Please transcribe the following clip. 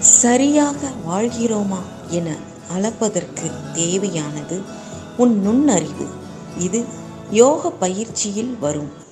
சரியாக வாழ்கிறோமா என அளப்பதற்கு தேவையானது உன் நுண்ணறிவு. இது யோக பயிற்சியில் வரும்.